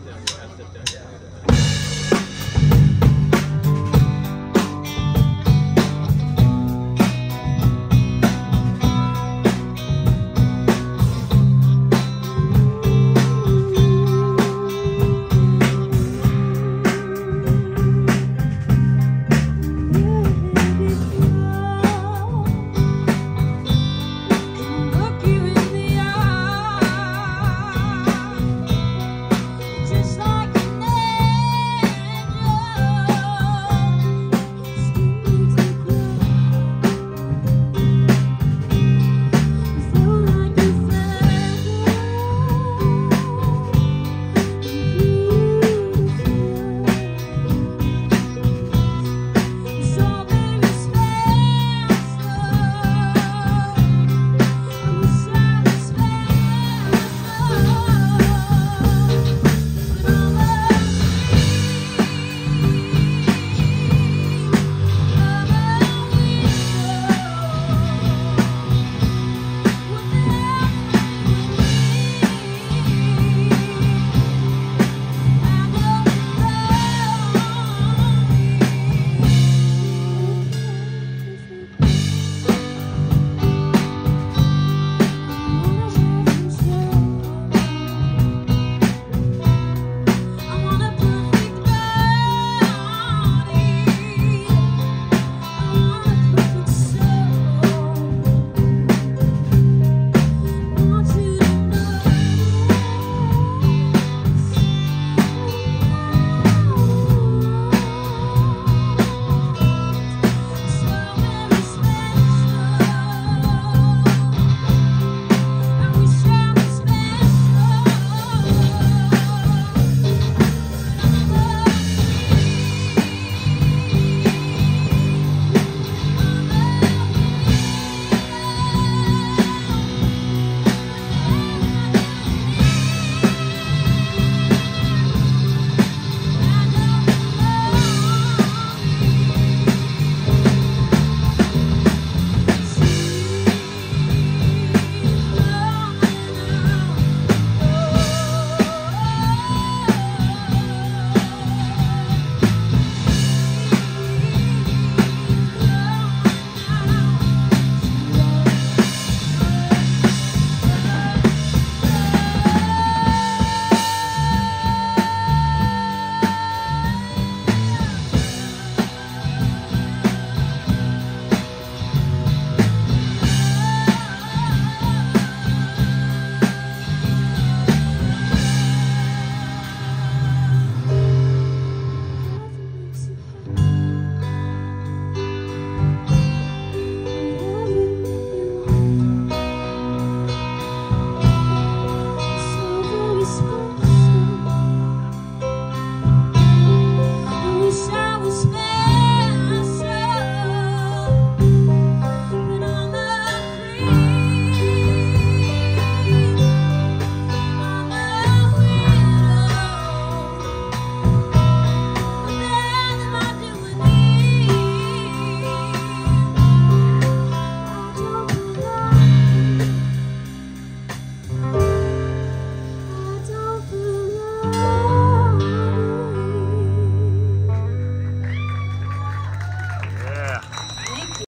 আচ্ছা আচ্ছা আচ্ছা